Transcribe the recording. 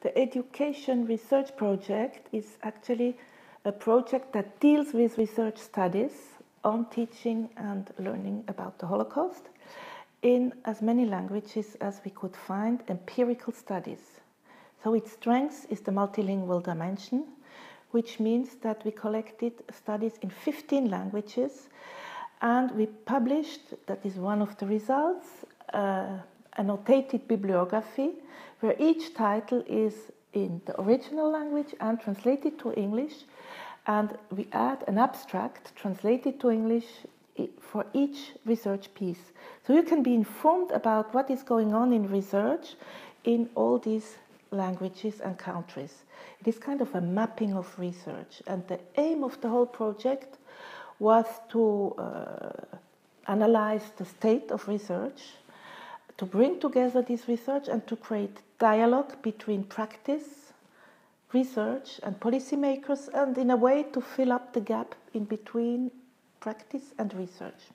The Education Research Project is actually a project that deals with research studies on teaching and learning about the Holocaust in as many languages as we could find empirical studies. So its strength is the multilingual dimension, which means that we collected studies in 15 languages and we published, that is one of the results, uh, annotated bibliography where each title is in the original language and translated to English. And we add an abstract translated to English for each research piece. So you can be informed about what is going on in research in all these languages and countries. It is kind of a mapping of research, and the aim of the whole project was to uh, analyze the state of research, to bring together this research, and to create dialogue between practice, research, and policymakers, and in a way to fill up the gap in between practice and research.